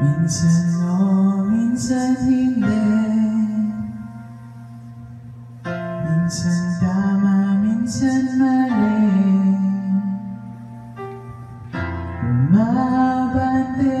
Minsan o, minsan hindi. Minsan tama, minsan mali. Umabate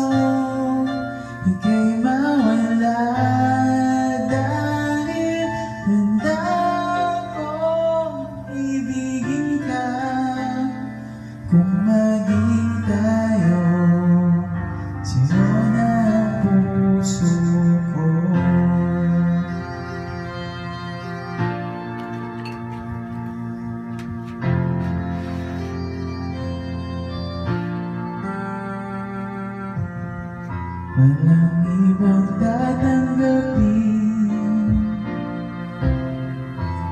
Walang ibang tatanggapin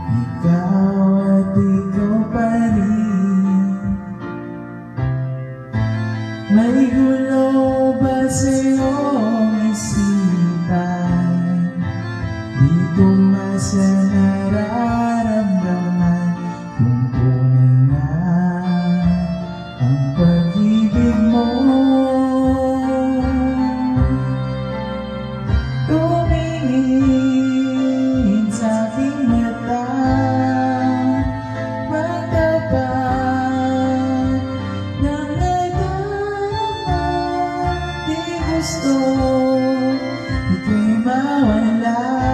Ikaw at ikaw pa rin. May gulong puso Ika'y mawala.